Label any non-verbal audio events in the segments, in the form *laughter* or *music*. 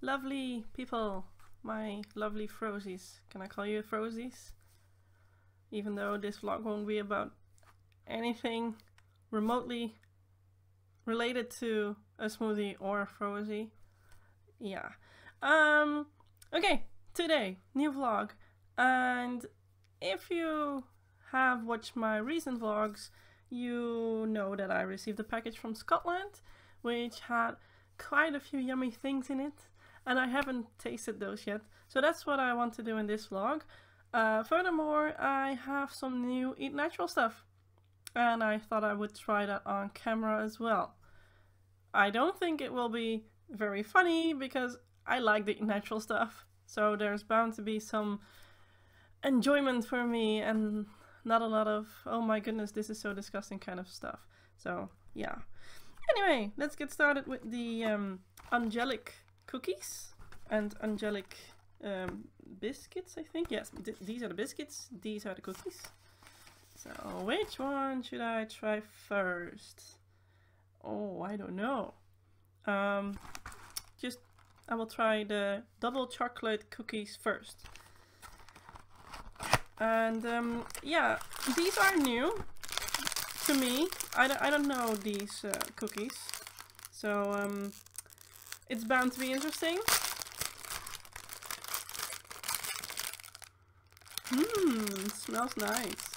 lovely people, my lovely Frozies. Can I call you Frozies? Even though this vlog won't be about anything remotely related to a smoothie or a Frozie. Yeah. Um, okay, today, new vlog. And if you have watched my recent vlogs, you know that I received a package from Scotland, which had quite a few yummy things in it, and I haven't tasted those yet. So that's what I want to do in this vlog. Uh, furthermore, I have some new Eat Natural stuff, and I thought I would try that on camera as well. I don't think it will be very funny because I like the natural stuff, so there's bound to be some enjoyment for me and not a lot of, oh my goodness, this is so disgusting kind of stuff. So, yeah. Anyway, let's get started with the um, angelic cookies and angelic um, biscuits, I think. Yes, th these are the biscuits, these are the cookies. So, which one should I try first? Oh, I don't know. Um, just, I will try the double chocolate cookies first. And um, yeah, these are new to me. I don't, I don't know these uh, cookies. So um, it's bound to be interesting. Mmm, smells nice.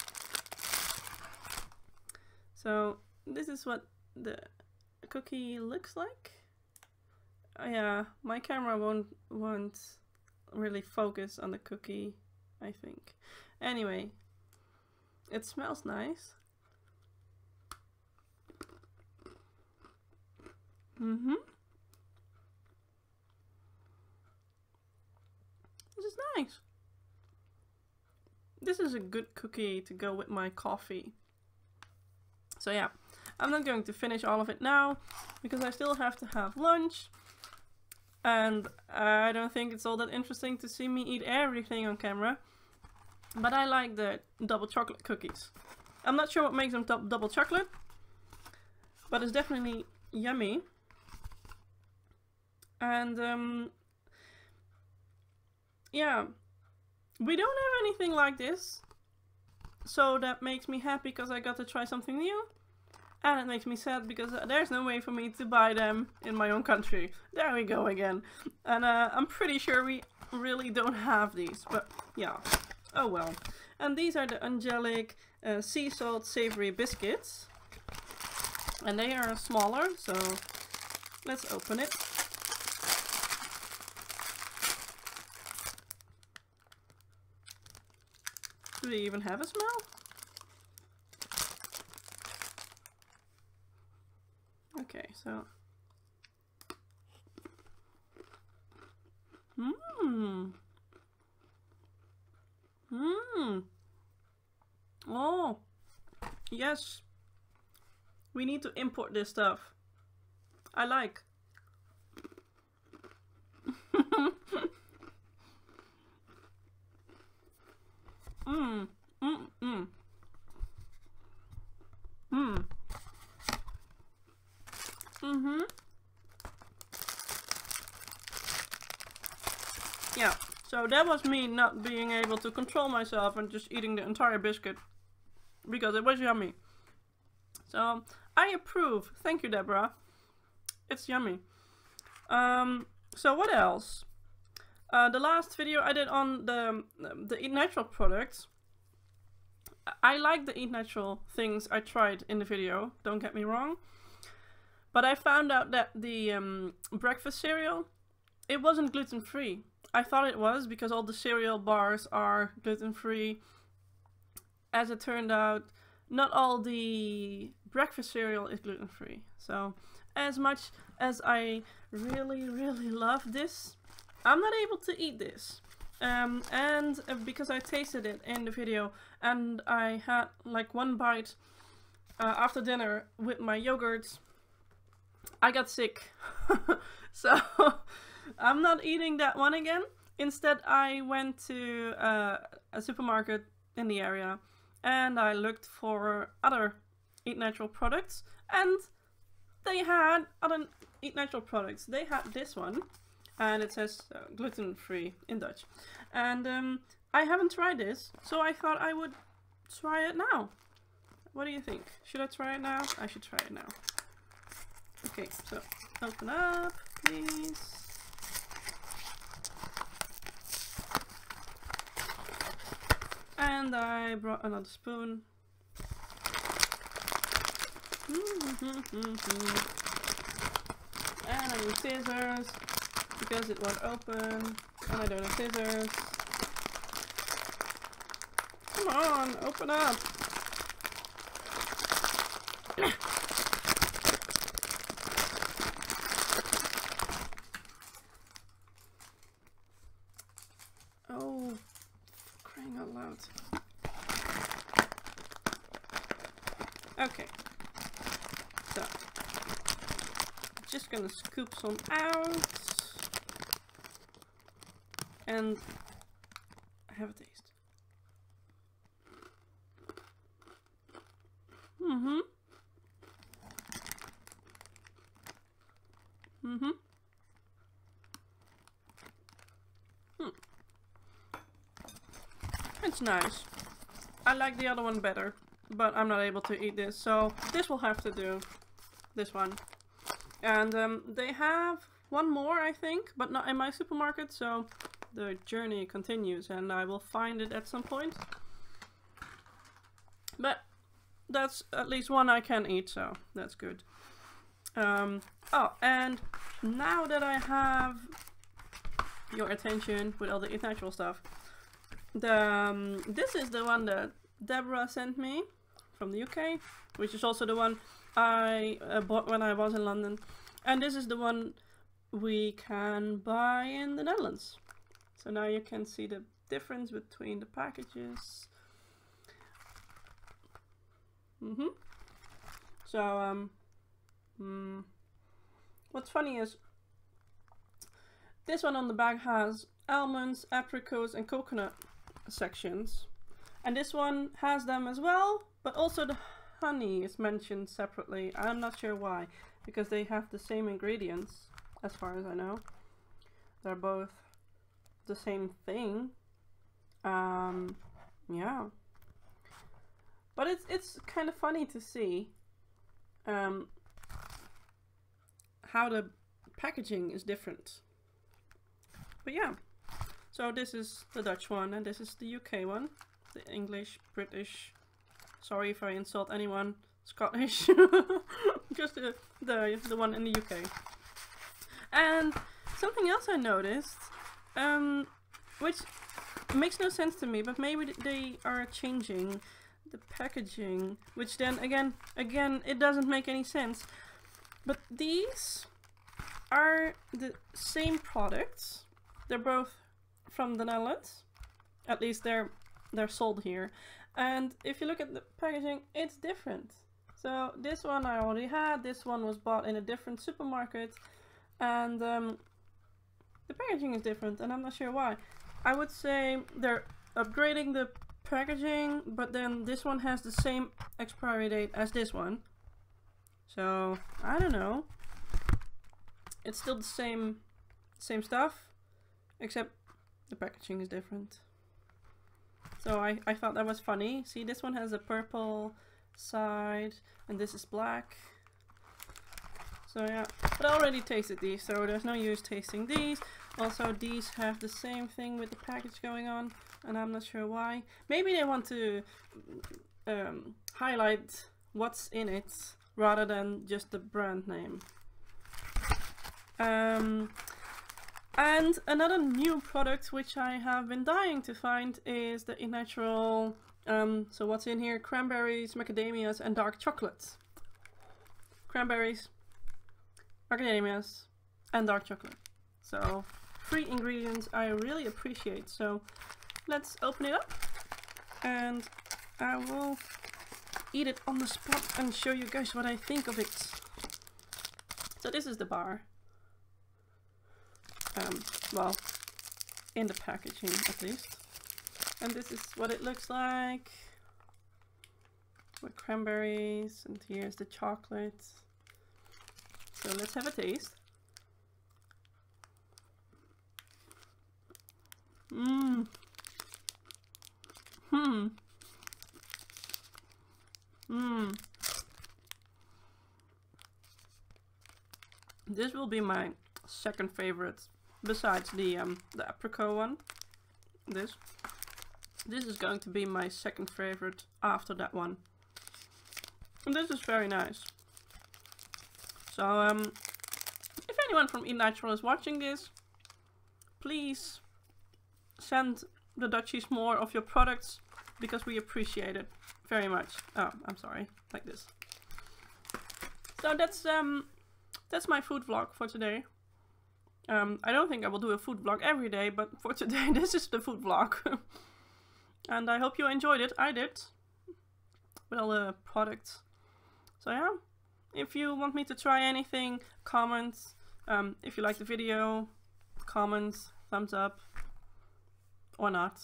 So this is what the cookie looks like. Oh, yeah, my camera won't won't really focus on the cookie, I think. Anyway, it smells nice. Mm-hmm. This is nice. This is a good cookie to go with my coffee. So yeah, I'm not going to finish all of it now because I still have to have lunch. And I don't think it's all that interesting to see me eat everything on camera. But I like the double chocolate cookies. I'm not sure what makes them double chocolate, but it's definitely yummy. And um, yeah, we don't have anything like this. So that makes me happy because I got to try something new. And it makes me sad because there's no way for me to buy them in my own country. There we go again. And uh, I'm pretty sure we really don't have these. But yeah, Oh well. And these are the angelic uh, sea salt savory biscuits. And they are smaller, so let's open it. Do they even have a smell? Okay, so... Mmm! Mmm. Oh. Yes. We need to import this stuff. I like. *laughs* Mmm. Mmm. Mmm. Mmm. Mm-hmm. Yeah. So that was me not being able to control myself and just eating the entire biscuit. Because it was yummy. So, I approve. Thank you, Deborah. It's yummy. Um, so what else? Uh, the last video I did on the, the Eat Natural products. I like the Eat Natural things I tried in the video, don't get me wrong. But I found out that the um, breakfast cereal, it wasn't gluten free. I thought it was because all the cereal bars are gluten free. As it turned out, not all the breakfast cereal is gluten free. So, as much as I really, really love this, I'm not able to eat this. Um, and uh, because I tasted it in the video and I had like one bite uh, after dinner with my yogurt, I got sick. *laughs* so I'm not eating that one again. Instead, I went to uh, a supermarket in the area and I looked for other Eat Natural products and they had other Eat Natural products. They had this one and it says uh, gluten free in Dutch. And um, I haven't tried this, so I thought I would try it now. What do you think? Should I try it now? I should try it now. Okay, so open up, please. And I brought another spoon. *laughs* and I need scissors because it won't open. And I don't have scissors. Come on, open up. oh, crying out loud. Okay. So, just gonna scoop some out and have a taste. Mm-hmm. Mm-hmm. Hmm. It's nice. I like the other one better, but I'm not able to eat this, so this will have to do. This one. And um, they have one more, I think, but not in my supermarket, so the journey continues and I will find it at some point. But that's at least one I can eat, so that's good. Um, oh, and now that I have your attention with all the natural stuff, the um, this is the one that Deborah sent me from the UK, which is also the one I uh, bought when I was in London. And this is the one we can buy in the Netherlands. So now you can see the difference between the packages. Mm hmm So, um, mm, what's funny is this one on the back has almonds, apricots and coconut sections. And this one has them as well, but also the honey is mentioned separately. I'm not sure why, because they have the same ingredients, as far as I know. They're both the same thing. Um, yeah. But it's it's kind of funny to see um, how the packaging is different. But yeah, so this is the Dutch one and this is the UK one. The English, British, sorry if I insult anyone, Scottish, *laughs* just the, the, the one in the UK. And something else I noticed um, which makes no sense to me, but maybe they are changing the packaging, which then again, again, it doesn't make any sense. But these are the same products. They're both from the Netherlands. At least they're they're sold here. And if you look at the packaging, it's different. So this one I already had. This one was bought in a different supermarket. And um, the packaging is different and I'm not sure why. I would say they're upgrading the packaging, but then this one has the same expiry date as this one. So, I don't know. It's still the same same stuff, except the packaging is different. So I, I thought that was funny. See, this one has a purple side, and this is black. So yeah, but I already tasted these, so there's no use tasting these. Also, these have the same thing with the package going on, and I'm not sure why. Maybe they want to um, highlight what's in it rather than just the brand name. Um, and another new product which I have been dying to find is the natural, um, so what's in here? Cranberries, macadamias and dark chocolate. Cranberries, macadamias and dark chocolate. So three ingredients I really appreciate. So let's open it up and I will eat it on the spot and show you guys what I think of it. So this is the bar um, well, in the packaging at least. And this is what it looks like with cranberries, and here's the chocolates. So let's have a taste. Mmm. Hmm. Mmm. This will be my second favorite besides the um, the apricot one. This. This is going to be my second favorite after that one. And this is very nice. So, um, if anyone from Eat Natural is watching this, please send the Dutchies more of your products because we appreciate it very much. Oh, I'm sorry, like this. So that's um that's my food vlog for today. Um, I don't think I will do a food vlog every day, but for *laughs* today this is the food vlog. *laughs* and I hope you enjoyed it. I did. With all the products. So yeah, if you want me to try anything, comment. Um, if you like the video, comment, thumbs up, or not.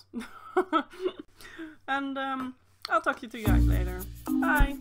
*laughs* and um, I'll talk to you guys later. Bye!